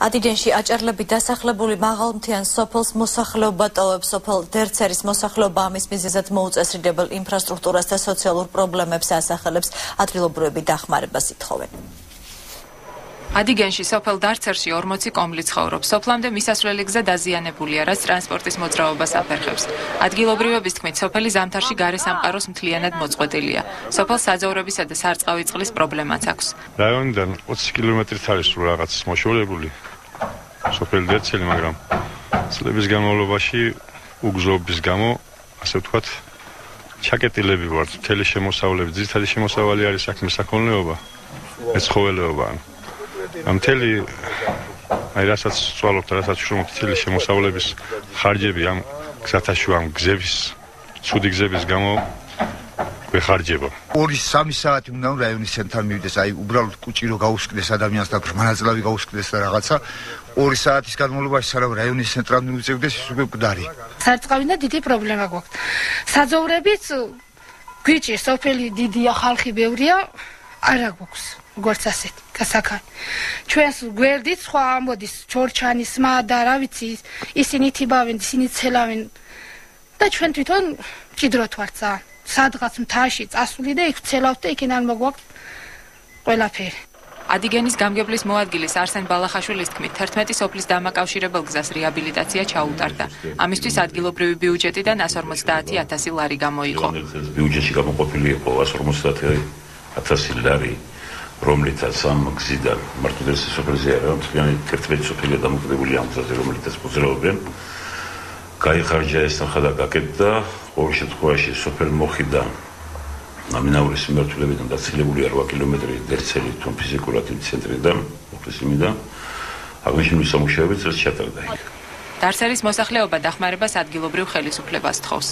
ადიგენში აჭარლები დასახლებული მაღალმთიან სოფელს მოსახლეობა ტოვებს სოფელ დერცერის მოსახლეობა ამის მიზეზად მოუწესრიგებელ ინფრასტრუქტურას და სოციალურ პრობლემებს ასახელებს ადგილობრივები დახმარებას ითხოვენ ადიგენში სოფელ დარცერში 40 კომლი ცხოვრობს. სოფლამდე მისასვლელი გზა დაზიანებულია, რაც ტრანსპორტის მოძრაობას აფერხებს. ადგილობრივების თქმით, სოფელი ზამთარში გარე სამყაროს მთლიანად მოწყვეტილია. სოფელ საძოვრებისა და სარწყავი წყლის პრობლემაც აქვს. რაიონიდან 20 კილომეტრით არის სულ რაღაც მოშორებული სოფელი დარცელი, მაგრამ წლების განმავლობაში უგზობის გამო, ასე ვთქვათ, ჩაკეტილები ვართ. მთელი შემოსავლები, ძირითადი შემოსავალი არის საქმე საქონლეობა. ეს ხოველეობაა. მთელი აი რასაც სწავლობთ, რასაც შრომობთ მთელი შემოსავლების ხარჯები ამ გზათაშუა ამ გზების ცუდი გზების გამო ვეხარჯება. 2-3 საათი უნდა რაიონის ცენტრალ მივიდეს, აი უბრალოდ კუჭი რო გაუსკდეს ადამიანს და მანაწილავი გაუსკდეს და რაღაცა 2 საათის განმავლობაში სანამ რაიონის ცენტრალ მივიწევდეს ის უკვე მკვდარი. სარწყავი და დიდი პრობლემა გვაქვს. საძოვრებიც გვიჭი სოფელი დიდია, ხალხი ბევრია, არა გვაქვს. როგორც ასეთი გასაკან ჩვენს გვერდით სხვა ამოდის ჩორჩანის მა და რა ვიცი ისინი თიბავენ ისინი ცელავენ და ჩვენ თვითონ ჭიდროთ ვართ ცა სადღაც მთაში წასული და იქ ცელავთ და იქიდან მოგვაქვს ყველაფერი. ადიგენის გამგებლის მოადგილის არსენ ბალახაშვილის თქმით 11 სოფლის დამაკავშირებელ გზას რეაბილიტაცია ჩაუტარდა. ამისთვის ადგილობრივი ბიუჯეტიდან 150000 ლარი გამოიყო. ბიუჯეტში გამოყოფილი იყო 150000 ლარი რომლითაც ამ გზიდან მარტოდეს სოფელზე არა, თქიანი ერთ-ერთი სოფელი დამოკიდებული ამ გზაზე, რომლითაც მოძრაობენ. გაიხარჯა ეს ახლა გაკეთდა, ყოველ შემთხვევაში სოფელ მოხიდა ნომინალური სიმართლებიდან დაცილებული 8 კილომეტრი დერცელი თუნ ფიზიკურად იმ ცენტრიდან, ოფისიდან. აღნიშნული სამუშაოები წელს ჩატარდა იქ. დარსერის მოსახლეობა დახმარებას ადგილობრივ ხელისუფლებას თხოვს.